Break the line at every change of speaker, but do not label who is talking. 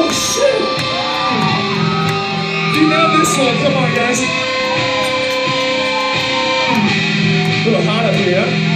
Oh shit! You know this one. Come on, guys. A little hot up here.